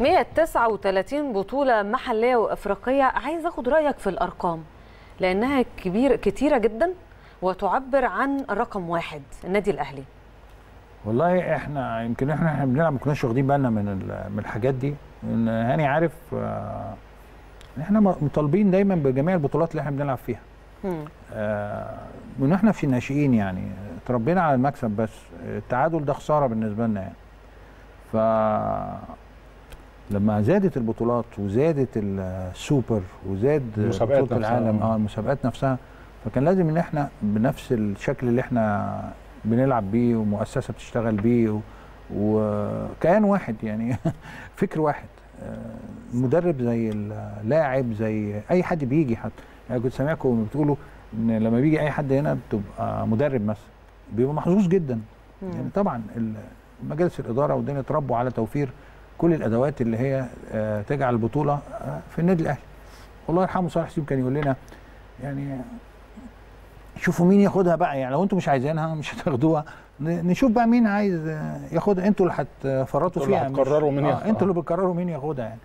139 بطولة محلية وإفريقية. عايز أخد رأيك في الأرقام لأنها كبير كتيرة جدا وتعبر عن رقم واحد النادي الأهلي. والله إحنا يمكن إحنا إحنا بنلعب ما كناش واخدين بالنا من من الحاجات دي. إن هاني عارف آه، إحنا مطالبين دايما بجميع البطولات اللي إحنا بنلعب فيها. مم. آه، من إحنا في الناشئين يعني اتربينا على المكسب بس التعادل ده خسارة بالنسبة لنا يعني. ف لما زادت البطولات وزادت السوبر وزاد المسابقات بطولة نفسها. العالم آه المسابقات نفسها فكان لازم إن إحنا بنفس الشكل اللي إحنا بنلعب بيه ومؤسسة بتشتغل بيه وكيان واحد يعني فكر واحد آه، مدرب زي اللاعب زي أي حد بيجي حتى. يعني كنت سامعكم بتقولوا إن لما بيجي أي حد هنا بتبقى مدرب مثلا بيبقى محظوظ جدا. يعني طبعا ال- مجالس الإدارة والدنيا اتربوا على توفير كل الأدوات اللي هي آه، تجعل البطولة آه، في النادي الأهلي. الله يرحمه صالح سليم كان يقول لنا يعني شوفوا مين ياخدها بقى يعني لو أنتوا مش عايزينها مش هتاخدوها نشوف بقى مين عايز ياخدها. أنتوا اللي هتفرطوا أنتوا اللي فيها هتقرروا مين آه. أنتوا اللي بتقرروا مين ياخدها يعني.